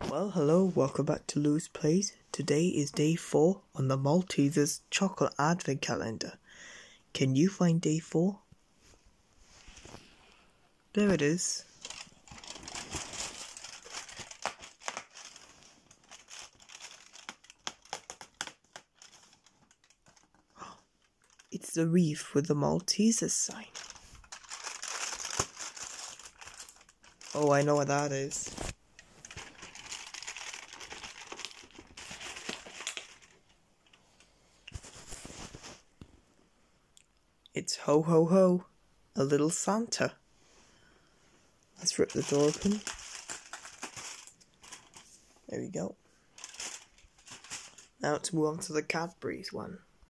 Well, hello, welcome back to Lewis Plays. Today is day 4 on the Maltesers Chocolate Advent Calendar. Can you find day 4? There it is. It's the wreath with the Maltesers sign. Oh, I know what that is. It's ho ho ho, a little Santa. Let's rip the door open. There we go. Now let's move on to the Cadbury's one.